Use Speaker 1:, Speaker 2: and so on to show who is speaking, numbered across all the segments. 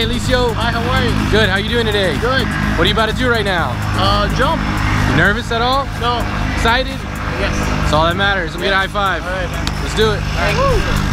Speaker 1: Hi, Eliseo. Hi, how are you? Good, how you doing today?
Speaker 2: Good.
Speaker 1: What are you about to do right now?
Speaker 2: Uh, jump.
Speaker 1: You nervous at all?
Speaker 2: No.
Speaker 1: Excited?
Speaker 2: Yes.
Speaker 1: That's all that matters. Let me yes. get a high five.
Speaker 2: All right, man.
Speaker 1: Let's do it.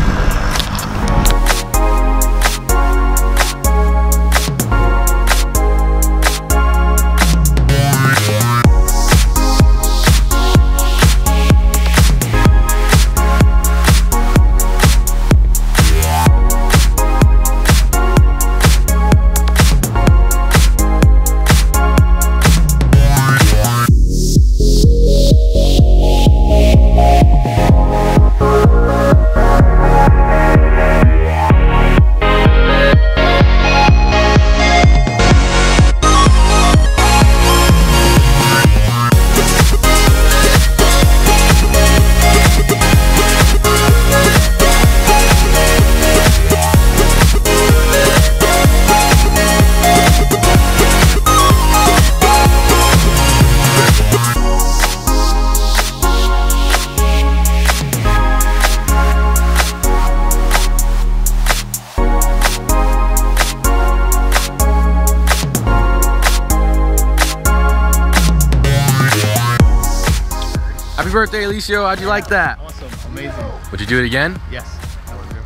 Speaker 1: Happy birthday, Eliseo. How'd you like that?
Speaker 2: Awesome. Amazing.
Speaker 1: Would you do it again?
Speaker 2: Yes.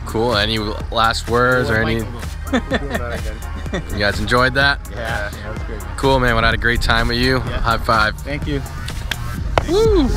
Speaker 1: Cool. Any last words or any? You guys enjoyed that?
Speaker 2: Yeah. That was great.
Speaker 1: Cool, man. Well, I had a great time with you.
Speaker 2: Yeah.
Speaker 1: High five.
Speaker 2: Thank you.
Speaker 1: Woo!